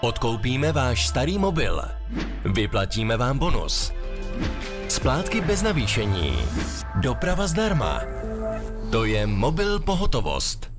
Odkoupíme váš starý mobil. Vyplatíme vám bonus. Splátky bez navýšení. Doprava zdarma. To je mobil pohotovost.